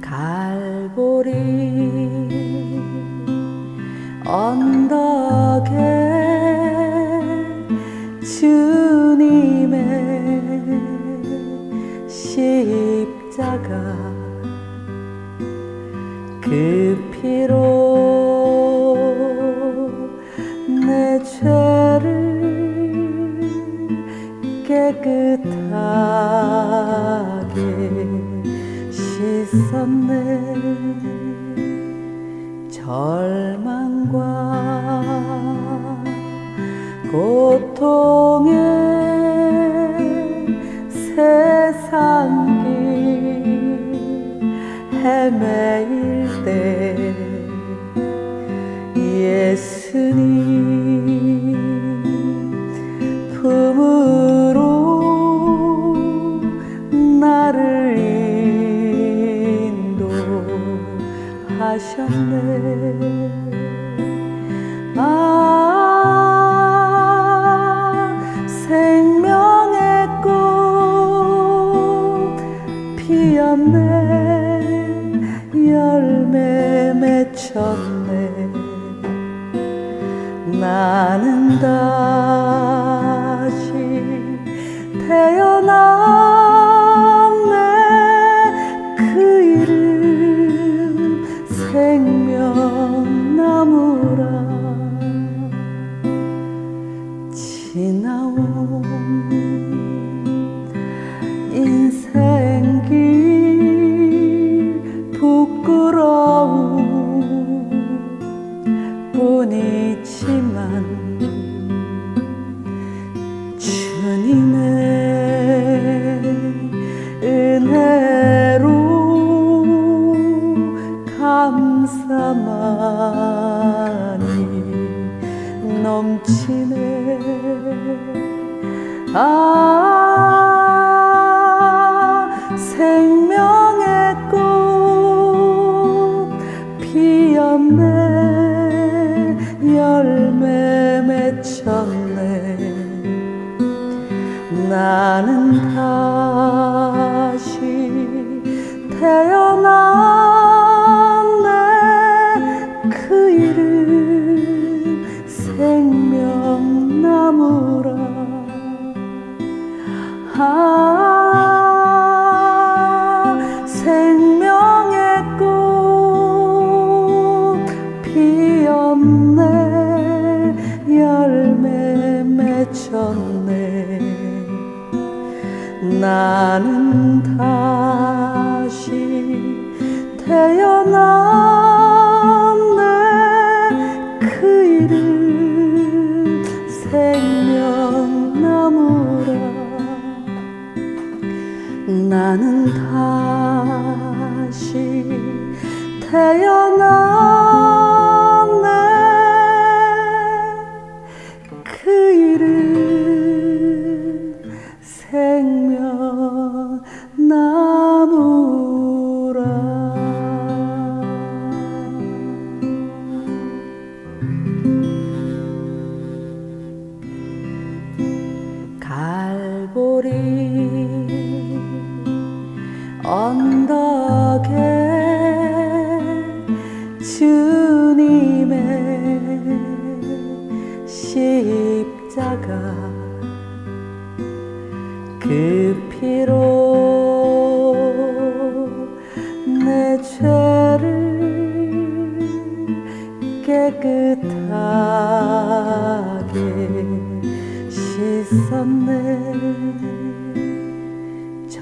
갈보리 언덕에 주님의 십자가 그 피로 깨끗하게 씻었네. 절망과 고통의 나는 다 주님의 은혜로 감사만이 넘치네. 아 태어났네. 그 이름 생명나무라. 아 생명의 꽃 피었네. 열매 맺혔네. 나는 다 시 태어났네. 그 이름 생명나무라. 나는 다시 태어났 갈보리. 언덕에 주님의 십자가 그 피로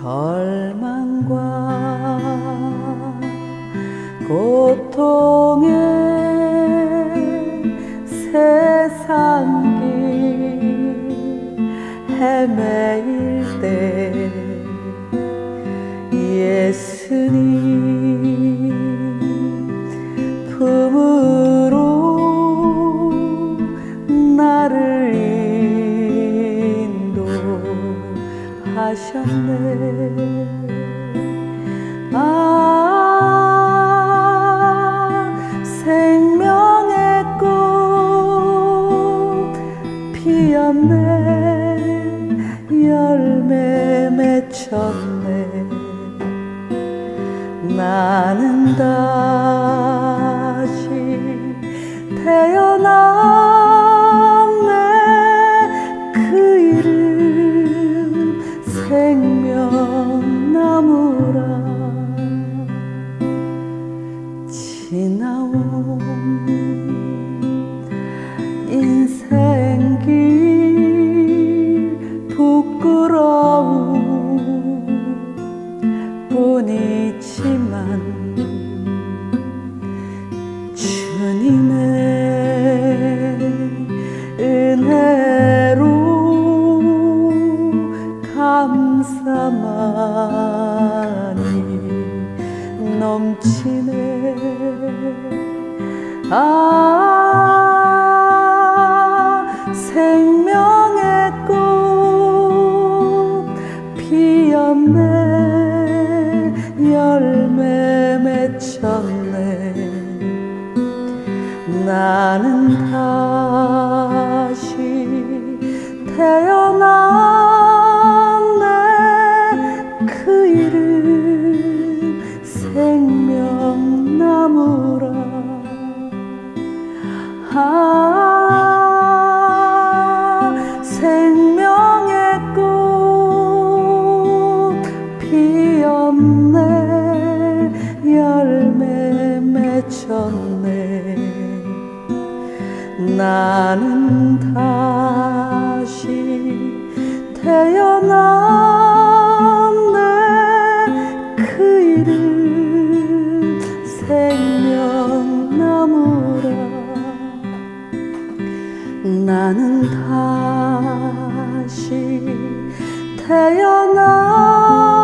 절망과 고통의 세상 길 헤매일 때 예수님 품으 인도하셨네. 아 생명의 꽃 피었네. 열매 맺혔네. 나는 다 뿐이지만 주님의 은혜로 감사만이 넘치네. 아 태어났네 그 이름 생명나무라. 아 생명의 꽃 피었네. 열매 맺혔네. 나는 다 나는 다시 태어나.